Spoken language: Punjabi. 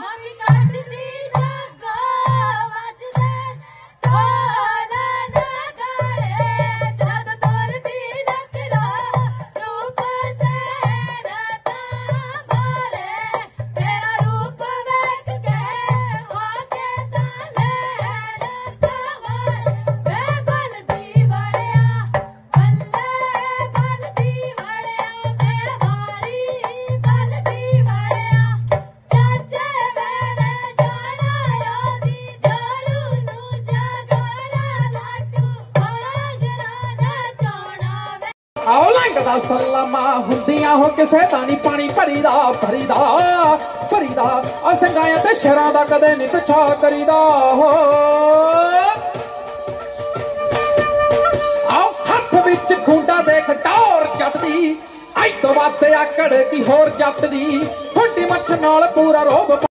Mami, cara. ਦਾ ਸਲਾਮਾ ਹੁੰਦੀਆਂ ਹੋ, ਕਿਸੇ ਦਾ ਨਹੀਂ ਪਾਣੀ ਭਰੀਦਾ ਭਰੀਦਾ ਭਰੀਦਾ। ਆ ਸਿੰਘਾਂ ਤੇ ਸ਼ਰਾਂ ਦਾ ਕਦੇ ਨਹੀਂ ਪਿੱਛਾ ਕਰੀਦਾ, ਹੋ। ਆਓ ਹੱਥ ਵਿੱਚ ਖੁੰਡਾ ਦੇਖ, ਟੌਰ ਜੱਟ ਦੀ ਐ ਤੋਂ ਵੱਧ ਆਕੜ ਕੀ ਹੋਰ ਜੱਟ ਦੀ